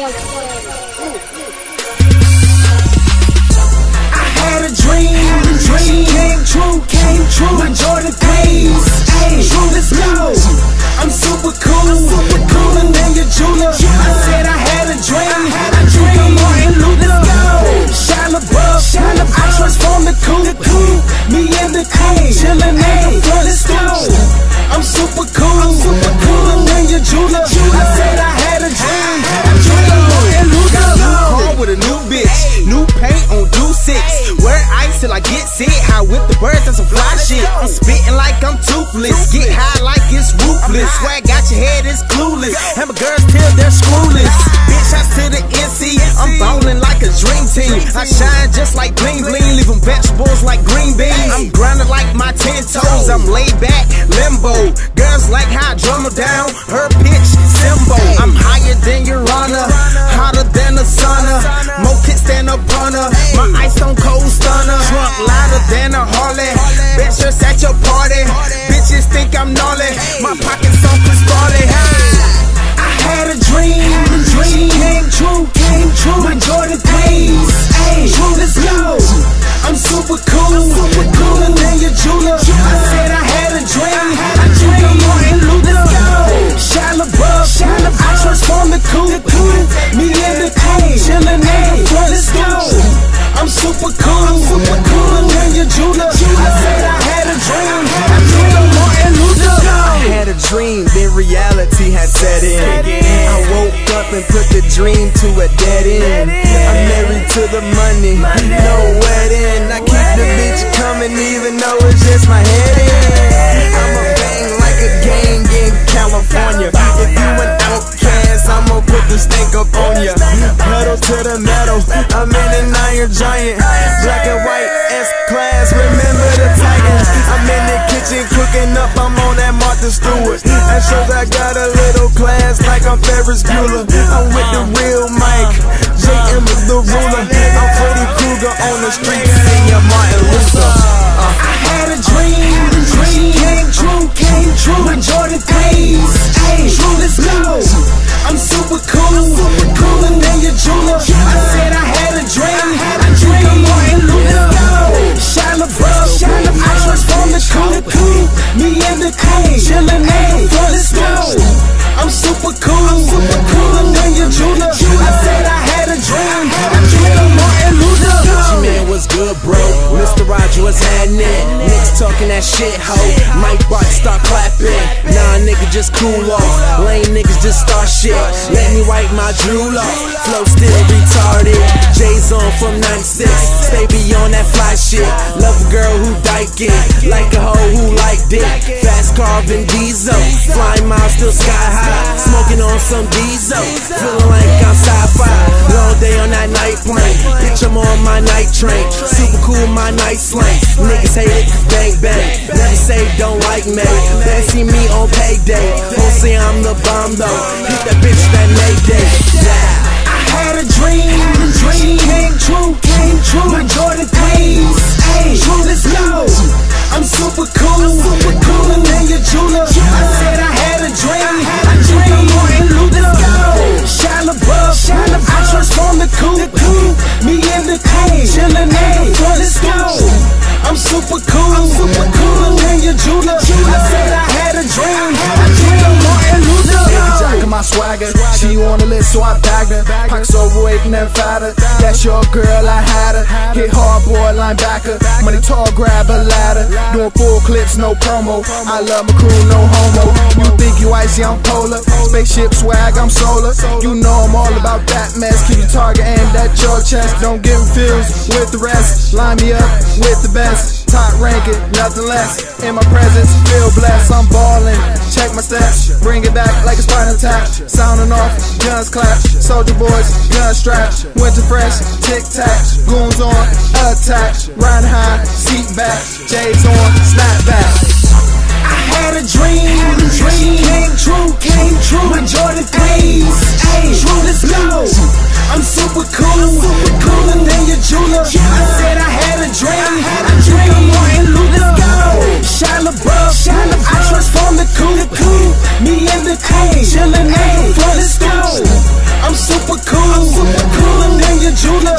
I had a dream, the dream came true, came true. My Jordan threes, true, let's go. I'm super cool, I'm. Get high like it's ruthless. Swag got your head is clueless. Hammer girls till they're screwless. Bitch, I to the NC. I'm ballin' like a dream team. I shine just like bling bling. Leave them vegetables like green beans. I'm grinding like my ten toes. I'm laid back, limbo. Girls like how I drum her down. Her pitch, symbol. I'm higher than your honor. Hotter than the sauna. More kids up on her. My ice on Gnarly. My pockets on and put the dream to a dead end. I'm married to the money, no wedding. I keep the bitch coming even though it's just my head in. I'ma bang like a gang in California. If you an outcast, I'ma put the stink up on ya. Pedal to the metal, I'm in an iron giant. Black and white S class, remember the Titans. I'm in the kitchen cooking up, I'm on that Martha Stewart. That shows I got I'm Ferris Bueller. I'm with the real Mike, JM is the ruler. I'm Freddy Krueger on the street. streets, senior Martin Luther. Uh. I had a dream, the dream came true, came true. My Jordan threes, ayy, true, let's go. I'm super cool, cooler than your jeweler. I said I had a dream, a dream. Come Martin Luther, above, shine. I transform the cool, the. Me and the crew, chillin' in the front, let's go. Shit, ho. Mike Bart start clapping. Nah, nigga, just cool off. Lame niggas just start shit. Let me wipe my drool off. Flow still retarded. J's on from 96. Stay beyond that fly shit. Love a girl who dyke it. Like a hoe who like dick. Carving diesel. Flying miles still sky high. Smoking on some diesel. Feeling like I'm sci-fi. Long day on that night plane. Bitch, I'm on my night train. Super cool, my night slang. Niggas hate it, bang bang. Never say don't like me. Better see me on payday. Won't say I'm the bomb though. Hit that bitch that Mayday. Yeah. Cool, cooler than your jeweler. I said I had a dream, had a dream. Martin Luther. Jacking my swagger, she on the list, so I bagged her. Pockets overweight and then fatter. That's your girl, I had her. Hit hard boy linebacker. Money tall, grab a ladder. Doing full clips, no promo. I love my crew, no homo. You think you icy, I'm polar. Spaceship swag, I'm solar. You know I'm all about that mess. Keep your target aimed at your chest. Don't get confused with the rest. Line me up with the best. Top ranking, nothing less. In my presence, feel blessed. I'm ballin', check my stats. Bring it back like a spinal tap. Sounding off, guns clap. Soldier boys, gun strap. Winter fresh, tic tac. Goons on, attack. Riding high, seat back. J's on, snap back. I had a dream, had a dream. came true, came true. Enjoy Jordan threes, hey, true. Let's. I'm super cool, I'm super cooler than your jeweler. I said I had a dream. the coupe. Me and the coupe, chillin' at the front stoop. I'm super cool, cooler than your jeweler.